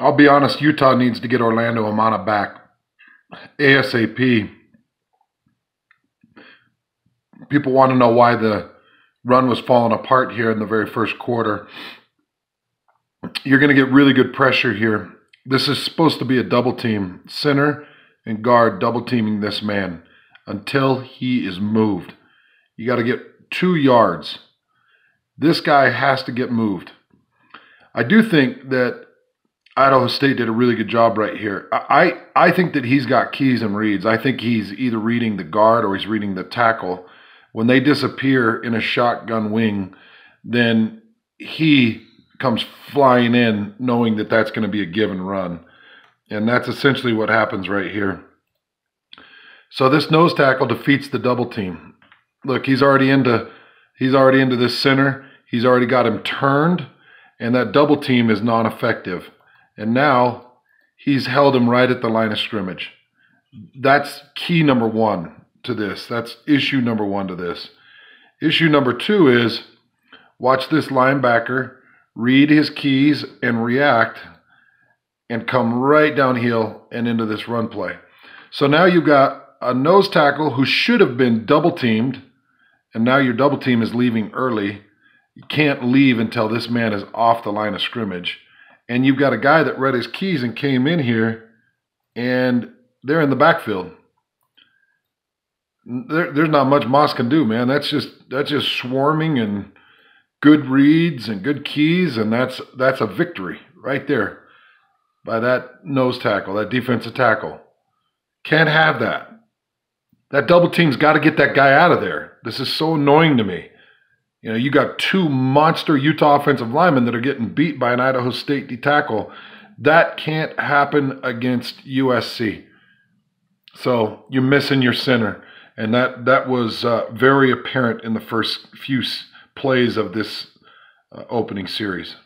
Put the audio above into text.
I'll be honest, Utah needs to get Orlando Umana back ASAP. People want to know why the run was falling apart here in the very first quarter. You're going to get really good pressure here. This is supposed to be a double team. Center and guard double teaming this man until he is moved. You got to get two yards. This guy has to get moved. I do think that Idaho State did a really good job right here. I, I think that he's got keys and reads. I think he's either reading the guard or he's reading the tackle. When they disappear in a shotgun wing, then he comes flying in knowing that that's going to be a given run. And that's essentially what happens right here. So this nose tackle defeats the double team. Look, he's already into he's already into this center. He's already got him turned, and that double team is non-effective. And now he's held him right at the line of scrimmage. That's key number one to this. That's issue number one to this. Issue number two is watch this linebacker read his keys and react and come right downhill and into this run play. So now you've got a nose tackle who should have been double teamed, and now your double team is leaving early. You can't leave until this man is off the line of scrimmage. And you've got a guy that read his keys and came in here, and they're in the backfield. There, there's not much Moss can do, man. That's just that's just swarming and good reads and good keys, and that's that's a victory right there by that nose tackle, that defensive tackle. Can't have that. That double team's got to get that guy out of there. This is so annoying to me. You know, you got two monster Utah offensive linemen that are getting beat by an Idaho State tackle. That can't happen against USC. So you're missing your center, and that that was uh, very apparent in the first few plays of this uh, opening series.